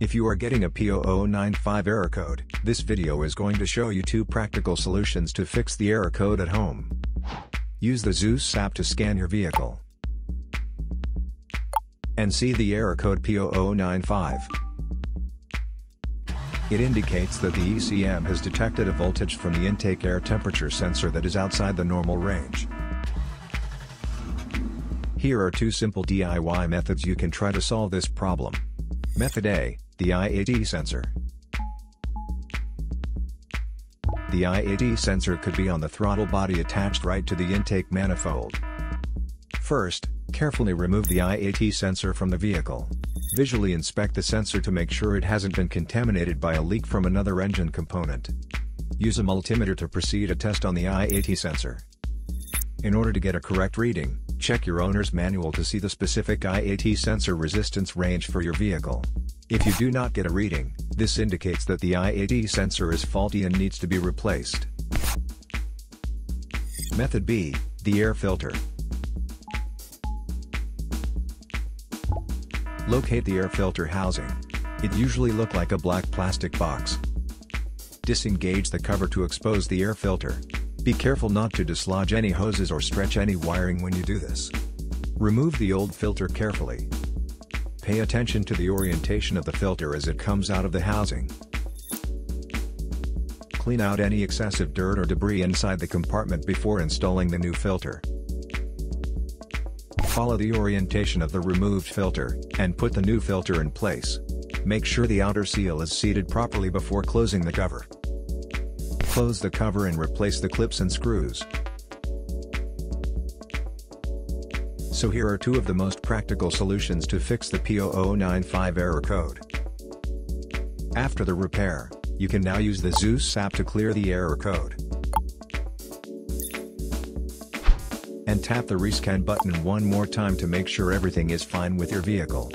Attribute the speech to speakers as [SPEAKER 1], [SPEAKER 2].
[SPEAKER 1] If you are getting a P0095 error code, this video is going to show you two practical solutions to fix the error code at home. Use the ZUS app to scan your vehicle and see the error code P0095. It indicates that the ECM has detected a voltage from the intake air temperature sensor that is outside the normal range. Here are two simple DIY methods you can try to solve this problem. Method A, the IAT sensor. The IAT sensor could be on the throttle body attached right to the intake manifold. First, carefully remove the IAT sensor from the vehicle. Visually inspect the sensor to make sure it hasn't been contaminated by a leak from another engine component. Use a multimeter to proceed a test on the IAT sensor. In order to get a correct reading, check your owner's manual to see the specific IAT sensor resistance range for your vehicle. If you do not get a reading, this indicates that the IAT sensor is faulty and needs to be replaced. Method B, the air filter. Locate the air filter housing. It usually look like a black plastic box. Disengage the cover to expose the air filter. Be careful not to dislodge any hoses or stretch any wiring when you do this. Remove the old filter carefully. Pay attention to the orientation of the filter as it comes out of the housing. Clean out any excessive dirt or debris inside the compartment before installing the new filter. Follow the orientation of the removed filter, and put the new filter in place. Make sure the outer seal is seated properly before closing the cover. Close the cover and replace the clips and screws. So here are two of the most practical solutions to fix the P0095 error code. After the repair, you can now use the ZUS app to clear the error code. And tap the rescan button one more time to make sure everything is fine with your vehicle.